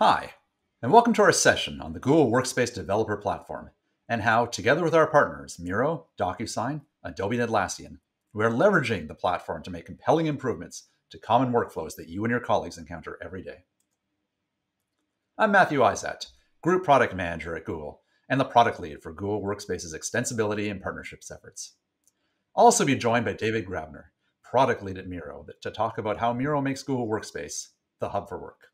Hi, and welcome to our session on the Google Workspace Developer Platform and how, together with our partners Miro, DocuSign, Adobe and Atlassian, we are leveraging the platform to make compelling improvements to common workflows that you and your colleagues encounter every day. I'm Matthew Izatt, Group Product Manager at Google and the product lead for Google Workspace's extensibility and partnerships efforts. I'll also be joined by David Grabner, product lead at Miro, to talk about how Miro makes Google Workspace the hub for work.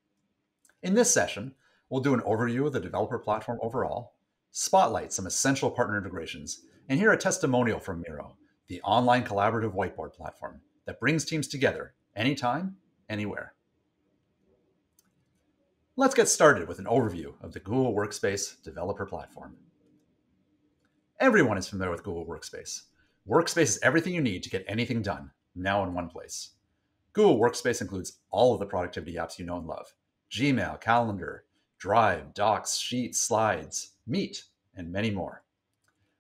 In this session, we'll do an overview of the developer platform overall, spotlight some essential partner integrations, and hear a testimonial from Miro, the online collaborative whiteboard platform that brings teams together anytime, anywhere. Let's get started with an overview of the Google Workspace developer platform. Everyone is familiar with Google Workspace. Workspace is everything you need to get anything done, now in one place. Google Workspace includes all of the productivity apps you know and love, Gmail, Calendar, Drive, Docs, Sheets, Slides, Meet, and many more.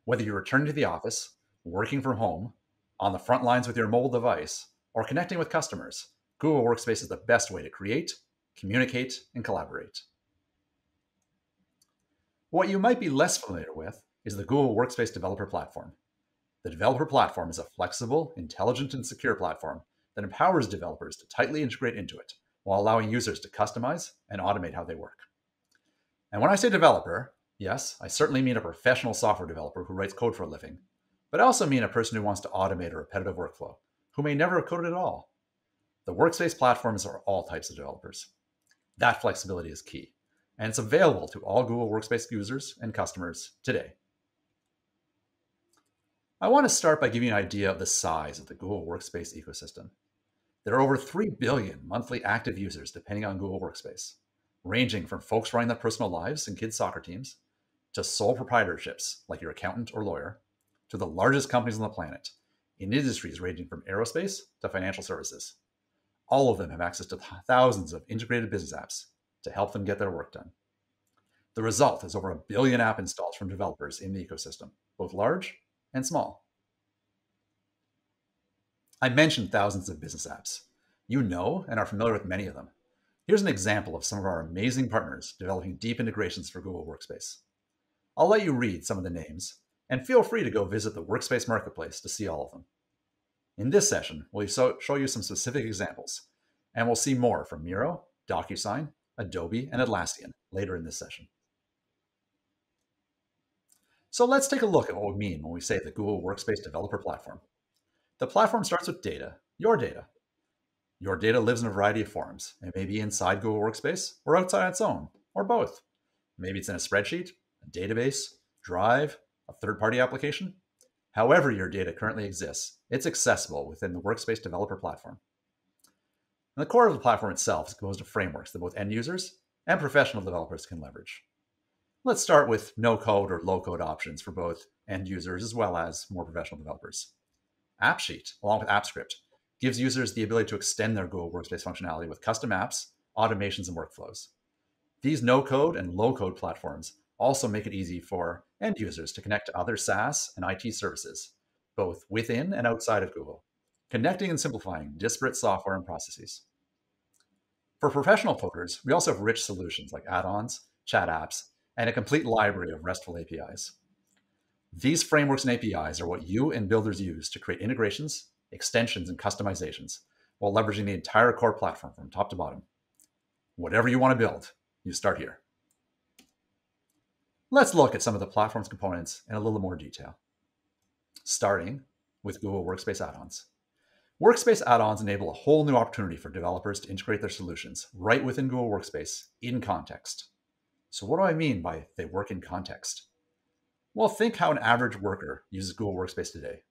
Whether you're returning to the office, working from home, on the front lines with your mobile device, or connecting with customers, Google Workspace is the best way to create, communicate, and collaborate. What you might be less familiar with is the Google Workspace Developer Platform. The Developer Platform is a flexible, intelligent, and secure platform that empowers developers to tightly integrate into it while allowing users to customize and automate how they work. And when I say developer, yes, I certainly mean a professional software developer who writes code for a living, but I also mean a person who wants to automate a repetitive workflow, who may never have coded at all. The workspace platforms are all types of developers. That flexibility is key, and it's available to all Google Workspace users and customers today. I want to start by giving you an idea of the size of the Google Workspace ecosystem. There are over 3 billion monthly active users depending on Google Workspace, ranging from folks running their personal lives and kids' soccer teams, to sole proprietorships like your accountant or lawyer, to the largest companies on the planet, in industries ranging from aerospace to financial services. All of them have access to thousands of integrated business apps to help them get their work done. The result is over a billion app installs from developers in the ecosystem, both large and small. I mentioned thousands of business apps. You know and are familiar with many of them. Here's an example of some of our amazing partners developing deep integrations for Google Workspace. I'll let you read some of the names, and feel free to go visit the Workspace Marketplace to see all of them. In this session, we'll show you some specific examples, and we'll see more from Miro, DocuSign, Adobe, and Atlassian later in this session. So let's take a look at what we mean when we say the Google Workspace Developer Platform. The platform starts with data, your data. Your data lives in a variety of forms. It may be inside Google Workspace or outside its own, or both. Maybe it's in a spreadsheet, a database, Drive, a third party application. However, your data currently exists, it's accessible within the Workspace Developer Platform. And the core of the platform itself is composed of frameworks that both end users and professional developers can leverage. Let's start with no code or low code options for both end users as well as more professional developers. AppSheet, along with AppScript, gives users the ability to extend their Google Workspace functionality with custom apps, automations, and workflows. These no code and low code platforms also make it easy for end users to connect to other SaaS and IT services, both within and outside of Google, connecting and simplifying disparate software and processes. For professional coders, we also have rich solutions like add ons, chat apps, and a complete library of RESTful APIs. These frameworks and APIs are what you and builders use to create integrations, extensions, and customizations while leveraging the entire core platform from top to bottom. Whatever you want to build, you start here. Let's look at some of the platform's components in a little more detail. Starting with Google Workspace add-ons. Workspace add-ons enable a whole new opportunity for developers to integrate their solutions right within Google Workspace in context. So what do I mean by they work in context? Well, think how an average worker uses Google Workspace today.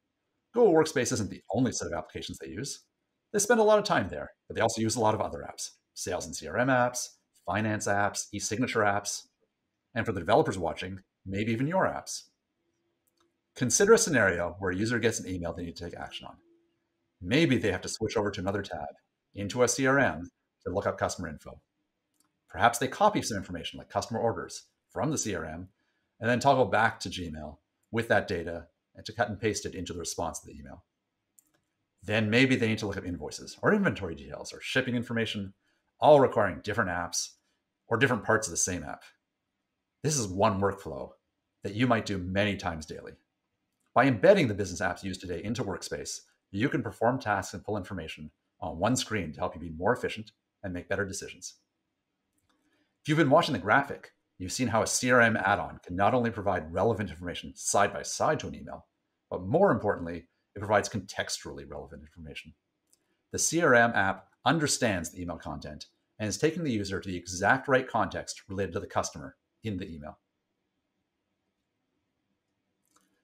Google Workspace isn't the only set of applications they use. They spend a lot of time there, but they also use a lot of other apps sales and CRM apps, finance apps, e signature apps, and for the developers watching, maybe even your apps. Consider a scenario where a user gets an email they need to take action on. Maybe they have to switch over to another tab, into a CRM, to look up customer info. Perhaps they copy some information like customer orders from the CRM and then toggle back to Gmail with that data and to cut and paste it into the response to the email. Then maybe they need to look up invoices or inventory details or shipping information, all requiring different apps or different parts of the same app. This is one workflow that you might do many times daily. By embedding the business apps used today into Workspace, you can perform tasks and pull information on one screen to help you be more efficient and make better decisions. If you've been watching the graphic, you've seen how a CRM add on can not only provide relevant information side by side to an email, but more importantly, it provides contextually relevant information. The CRM app understands the email content and is taking the user to the exact right context related to the customer in the email.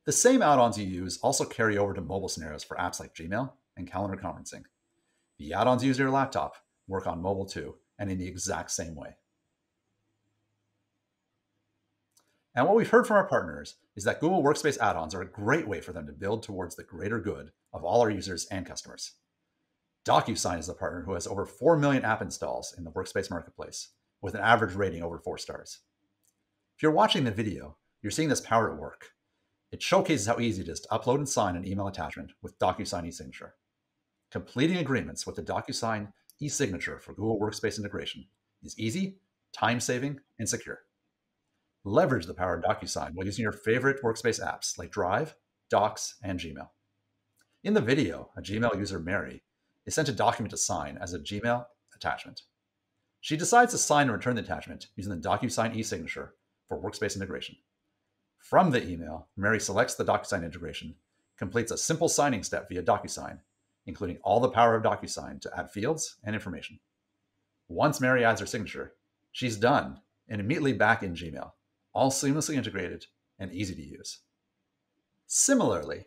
The same add-ons you use also carry over to mobile scenarios for apps like Gmail and calendar conferencing. The add-ons used on your laptop work on mobile too, and in the exact same way. And what we've heard from our partners is that Google Workspace add-ons are a great way for them to build towards the greater good of all our users and customers. DocuSign is a partner who has over 4 million app installs in the Workspace marketplace, with an average rating over 4 stars. If you're watching the video, you're seeing this power at work. It showcases how easy it is to upload and sign an email attachment with DocuSign eSignature. Completing agreements with the DocuSign eSignature for Google Workspace integration is easy, time-saving, and secure. Leverage the power of DocuSign while using your favorite workspace apps like Drive, Docs, and Gmail. In the video, a Gmail user, Mary, is sent a document to sign as a Gmail attachment. She decides to sign and return the attachment using the DocuSign e-signature for workspace integration. From the email, Mary selects the DocuSign integration, completes a simple signing step via DocuSign, including all the power of DocuSign to add fields and information. Once Mary adds her signature, she's done and immediately back in Gmail, all seamlessly integrated and easy to use. Similarly,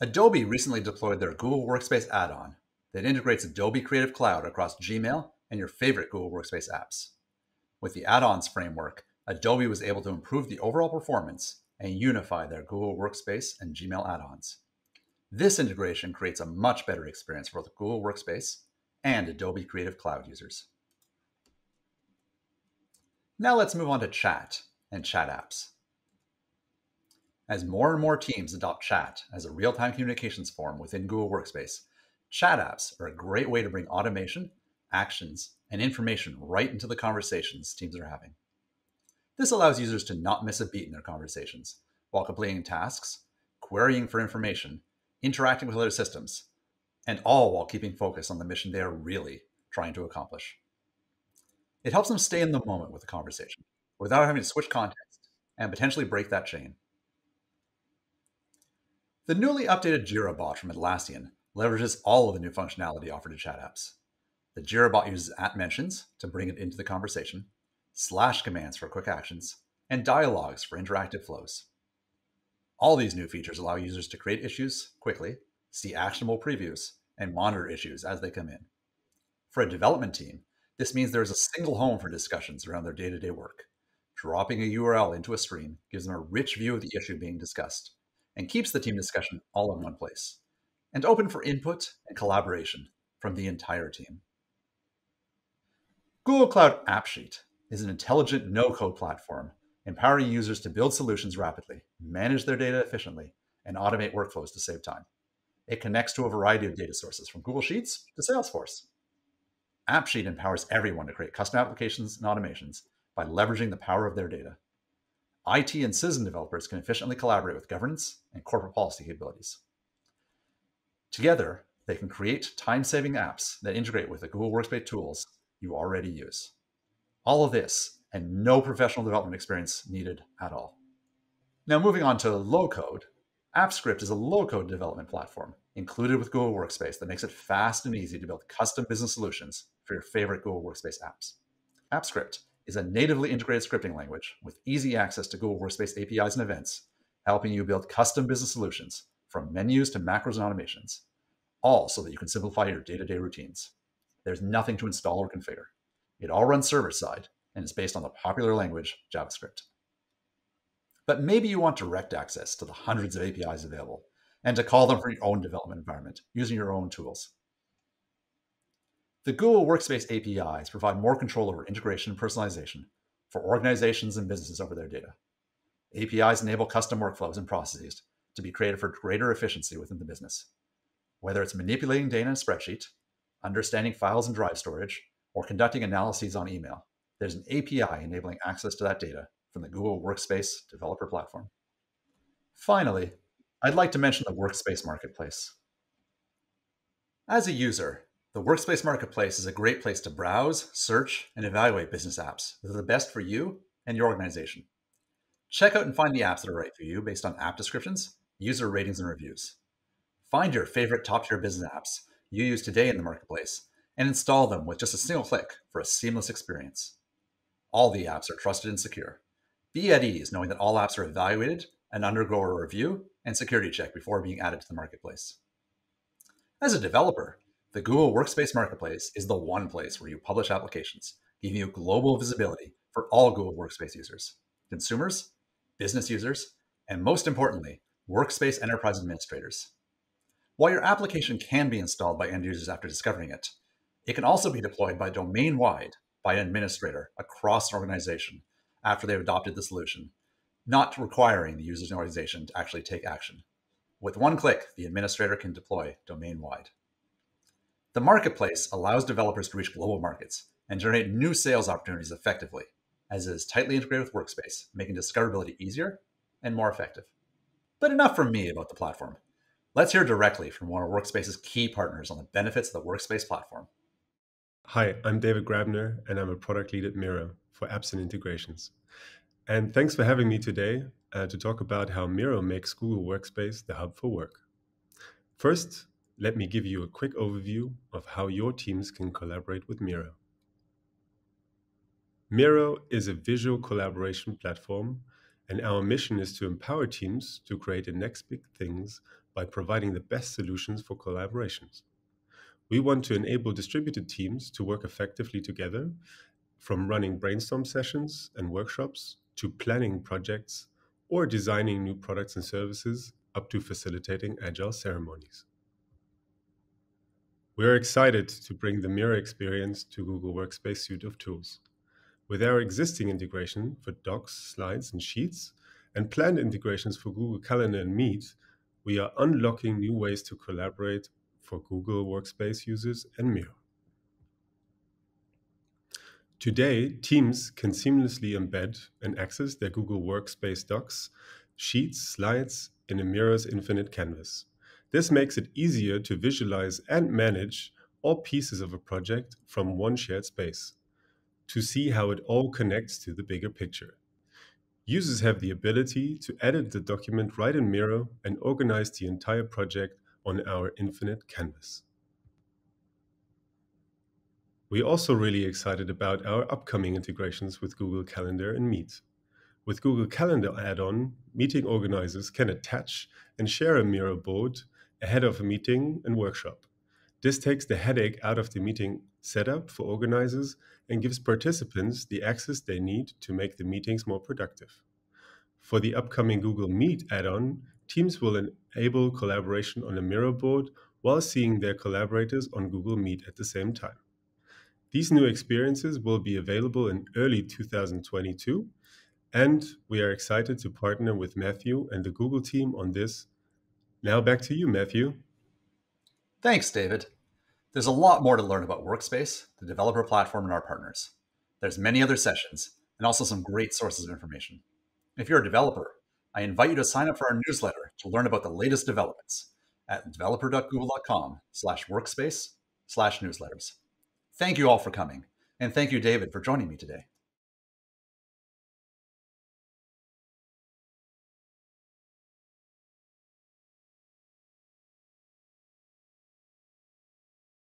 Adobe recently deployed their Google Workspace add-on that integrates Adobe Creative Cloud across Gmail and your favorite Google Workspace apps. With the add-ons framework, Adobe was able to improve the overall performance and unify their Google Workspace and Gmail add-ons. This integration creates a much better experience for the Google Workspace and Adobe Creative Cloud users. Now let's move on to chat and chat apps. As more and more teams adopt chat as a real-time communications form within Google Workspace, chat apps are a great way to bring automation, actions, and information right into the conversations teams are having. This allows users to not miss a beat in their conversations while completing tasks, querying for information, interacting with other systems, and all while keeping focus on the mission they are really trying to accomplish. It helps them stay in the moment with the conversation without having to switch context and potentially break that chain. The newly updated Jira bot from Atlassian leverages all of the new functionality offered to chat apps. The Jira bot uses at mentions to bring it into the conversation, slash commands for quick actions, and dialogues for interactive flows. All these new features allow users to create issues quickly, see actionable previews, and monitor issues as they come in. For a development team, this means there is a single home for discussions around their day to day work. Dropping a URL into a stream gives them a rich view of the issue being discussed and keeps the team discussion all in one place and open for input and collaboration from the entire team. Google Cloud AppSheet is an intelligent no code platform empowering users to build solutions rapidly, manage their data efficiently, and automate workflows to save time. It connects to a variety of data sources from Google Sheets to Salesforce. AppSheet empowers everyone to create custom applications and automations by leveraging the power of their data. IT and citizen developers can efficiently collaborate with governance and corporate policy capabilities. Together, they can create time saving apps that integrate with the Google Workspace tools you already use. All of this and no professional development experience needed at all. Now, moving on to low code, AppScript is a low code development platform included with Google Workspace that makes it fast and easy to build custom business solutions for your favorite Google Workspace apps. AppScript is a natively integrated scripting language with easy access to Google Workspace APIs and events, helping you build custom business solutions from menus to macros and automations, all so that you can simplify your day to day routines. There's nothing to install or configure. It all runs server side and is based on the popular language JavaScript. But maybe you want direct access to the hundreds of APIs available and to call them for your own development environment using your own tools. The Google Workspace APIs provide more control over integration and personalization for organizations and businesses over their data. APIs enable custom workflows and processes to be created for greater efficiency within the business. Whether it's manipulating data in a spreadsheet, understanding files and drive storage, or conducting analyses on email, there's an API enabling access to that data from the Google Workspace developer platform. Finally, I'd like to mention the Workspace Marketplace. As a user, the Workspace Marketplace is a great place to browse, search, and evaluate business apps that are the best for you and your organization. Check out and find the apps that are right for you based on app descriptions, user ratings, and reviews. Find your favorite top tier business apps you use today in the marketplace and install them with just a single click for a seamless experience. All the apps are trusted and secure. Be at ease knowing that all apps are evaluated and undergo a review and security check before being added to the marketplace. As a developer, the Google Workspace Marketplace is the one place where you publish applications, giving you global visibility for all Google Workspace users, consumers, business users, and most importantly, Workspace Enterprise administrators. While your application can be installed by end users after discovering it, it can also be deployed by domain wide by an administrator across an organization after they've adopted the solution, not requiring the user's organization to actually take action. With one click, the administrator can deploy domain wide. The marketplace allows developers to reach global markets and generate new sales opportunities effectively, as it is tightly integrated with Workspace, making discoverability easier and more effective. But enough from me about the platform. Let's hear directly from one of Workspace's key partners on the benefits of the Workspace platform. Hi, I'm David Grabner, and I'm a product lead at Miro for apps and integrations. And thanks for having me today uh, to talk about how Miro makes Google Workspace the hub for work. First, let me give you a quick overview of how your teams can collaborate with Miro. Miro is a visual collaboration platform, and our mission is to empower teams to create the next big things by providing the best solutions for collaborations. We want to enable distributed teams to work effectively together, from running brainstorm sessions and workshops to planning projects or designing new products and services up to facilitating agile ceremonies. We are excited to bring the Miro experience to Google Workspace suite of tools. With our existing integration for Docs, Slides, and Sheets, and planned integrations for Google Calendar and Meet, we are unlocking new ways to collaborate for Google Workspace users and Miro. Today, teams can seamlessly embed and access their Google Workspace docs, sheets, slides in a Miro's infinite canvas. This makes it easier to visualize and manage all pieces of a project from one shared space to see how it all connects to the bigger picture. Users have the ability to edit the document right in Miro and organize the entire project on our infinite canvas. We're also really excited about our upcoming integrations with Google Calendar and Meet. With Google Calendar add-on, meeting organizers can attach and share a Miro board ahead of a meeting and workshop. This takes the headache out of the meeting setup for organizers and gives participants the access they need to make the meetings more productive. For the upcoming Google Meet add-on, teams will enable collaboration on a Miro board while seeing their collaborators on Google Meet at the same time. These new experiences will be available in early 2022, and we are excited to partner with Matthew and the Google team on this. Now back to you, Matthew. Thanks, David. There's a lot more to learn about Workspace, the developer platform, and our partners. There's many other sessions and also some great sources of information. If you're a developer, I invite you to sign up for our newsletter to learn about the latest developments at developer.google.com slash workspace slash newsletters. Thank you all for coming, and thank you, David, for joining me today.